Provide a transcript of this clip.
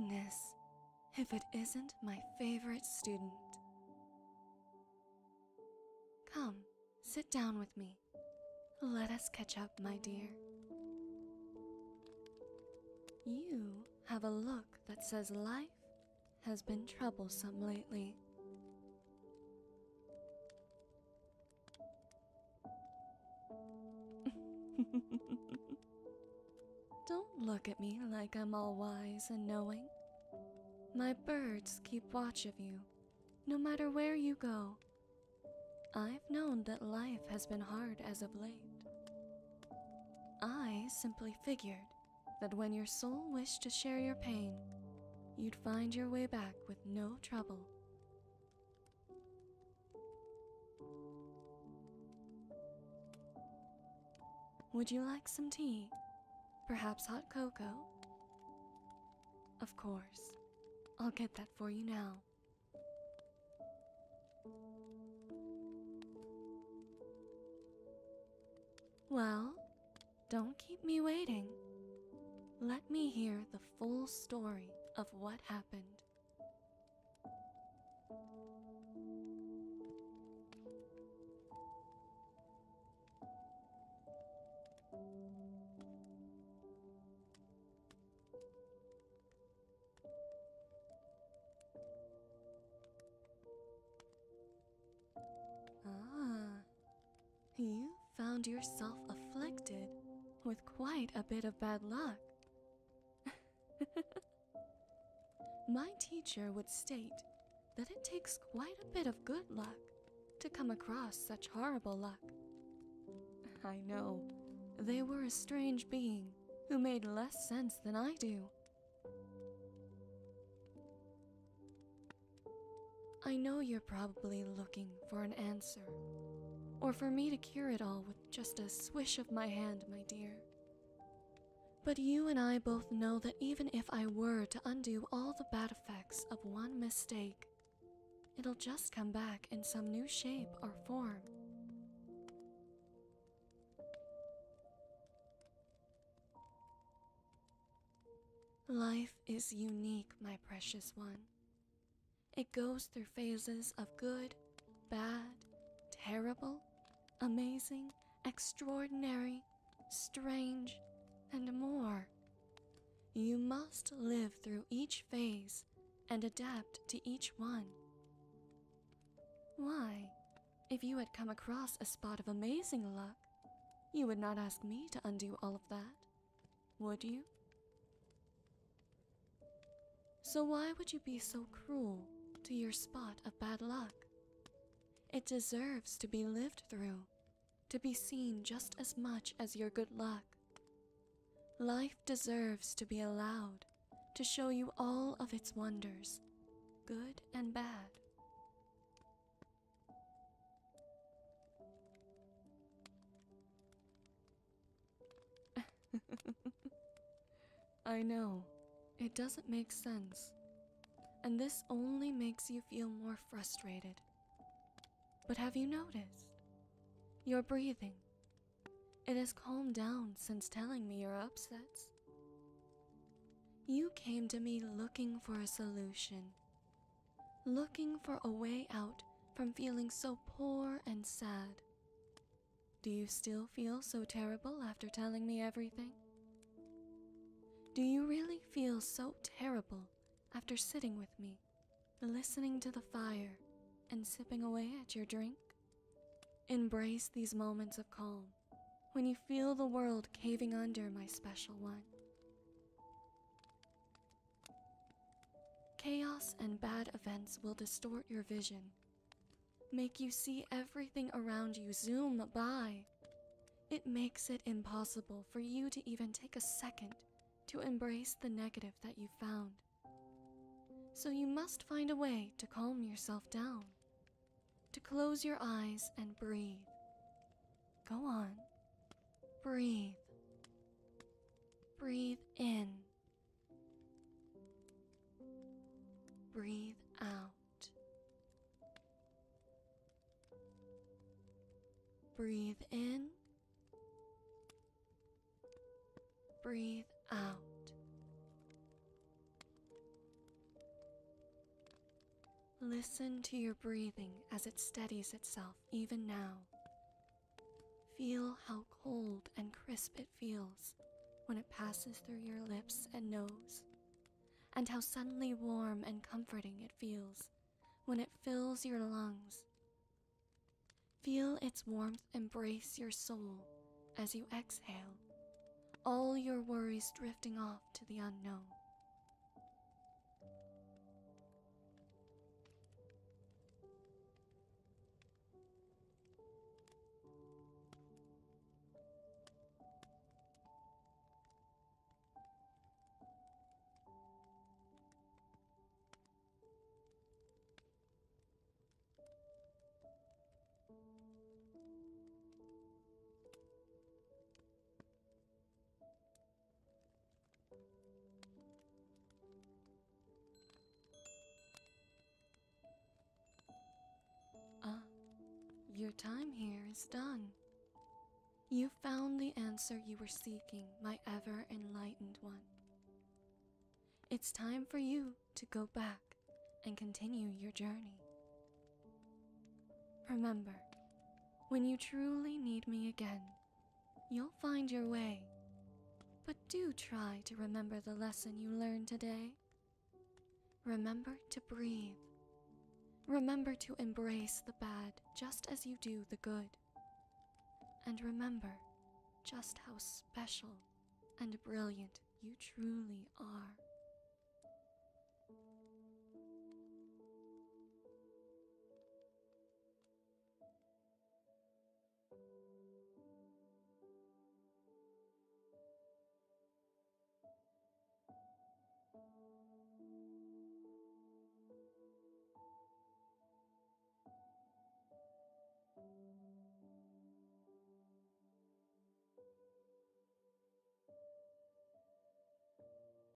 goodness, if it isn't my favorite student. Come, sit down with me. Let us catch up, my dear. You have a look that says life has been troublesome lately. Don't look at me like I'm all wise and knowing. My birds keep watch of you, no matter where you go. I've known that life has been hard as of late. I simply figured that when your soul wished to share your pain, you'd find your way back with no trouble. Would you like some tea? Perhaps hot cocoa? Of course. I'll get that for you now. Well, don't keep me waiting. Let me hear the full story of what happened. You found yourself afflicted with quite a bit of bad luck. My teacher would state that it takes quite a bit of good luck to come across such horrible luck. I know, they were a strange being who made less sense than I do. I know you're probably looking for an answer, or for me to cure it all with just a swish of my hand, my dear. But you and I both know that even if I were to undo all the bad effects of one mistake, it'll just come back in some new shape or form. Life is unique, my precious one. It goes through phases of good, bad, terrible, amazing, extraordinary, strange, and more. You must live through each phase and adapt to each one. Why, if you had come across a spot of amazing luck, you would not ask me to undo all of that, would you? So, why would you be so cruel to your spot of bad luck? It deserves to be lived through, to be seen just as much as your good luck. Life deserves to be allowed to show you all of its wonders, good and bad. I know, it doesn't make sense, and this only makes you feel more frustrated. But have you noticed? Your breathing. It has calmed down since telling me your upsets. You came to me looking for a solution, looking for a way out from feeling so poor and sad. Do you still feel so terrible after telling me everything? Do you really feel so terrible after sitting with me, listening to the fire, and sipping away at your drink? Embrace these moments of calm when you feel the world caving under, my special one. Chaos and bad events will distort your vision, make you see everything around you zoom by. It makes it impossible for you to even take a second to embrace the negative that you found. So you must find a way to calm yourself down, to close your eyes and breathe. Go on. Breathe. Breathe in. Breathe out. Breathe in. Breathe out. Listen to your breathing as it steadies itself even now. Feel how cold and crisp it feels when it passes through your lips and nose, and how suddenly warm and comforting it feels when it fills your lungs. Feel its warmth embrace your soul as you exhale, all your worries drifting off to the unknown. Your time here is done. You found the answer you were seeking, my ever enlightened one. It's time for you to go back and continue your journey. Remember, when you truly need me again, you'll find your way. But do try to remember the lesson you learned today. Remember to breathe. Remember to embrace the bad just as you do the good. And remember just how special and brilliant you truly are.